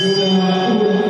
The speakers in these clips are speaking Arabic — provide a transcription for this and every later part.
10年前、10年前。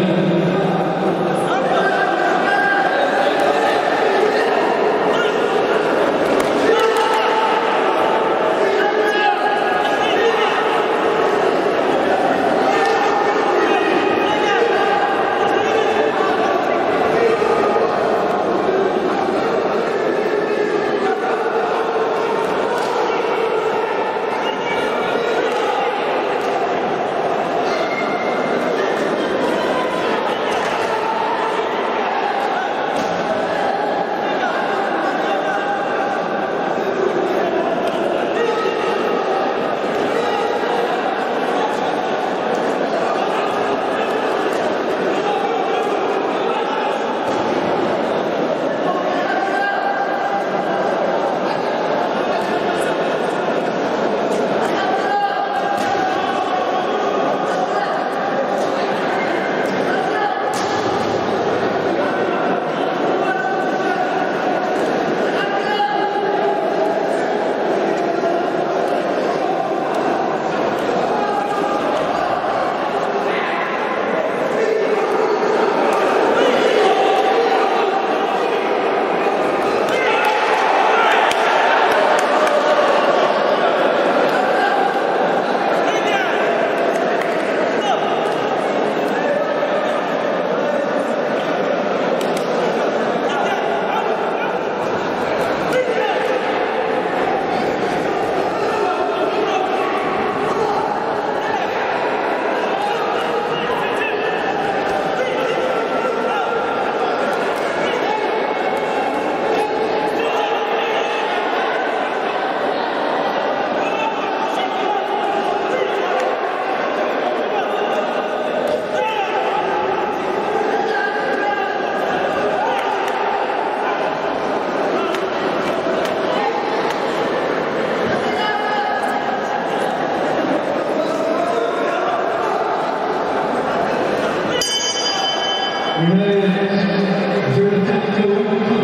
United States 32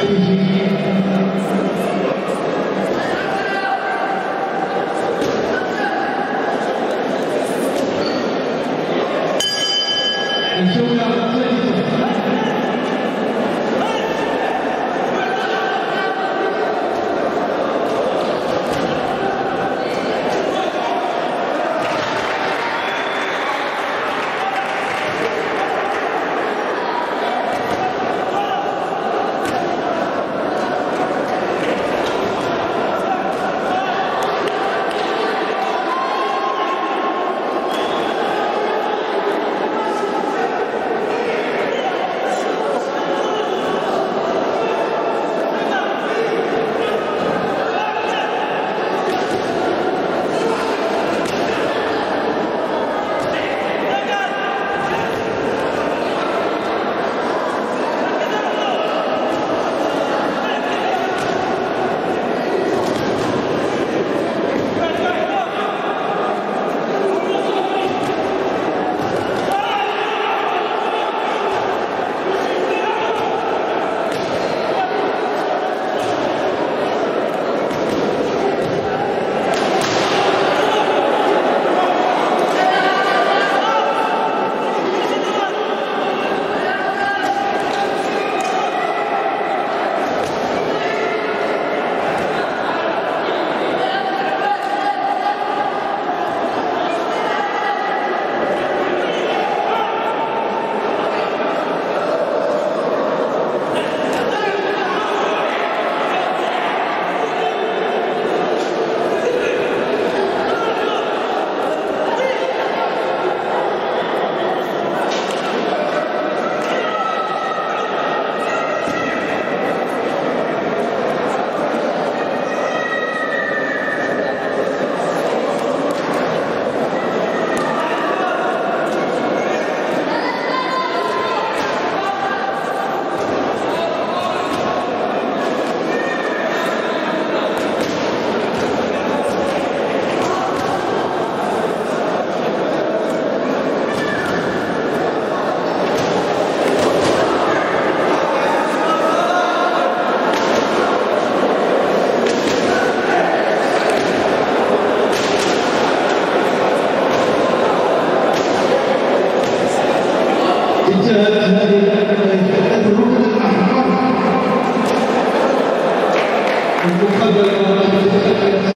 Thank you. المقدمة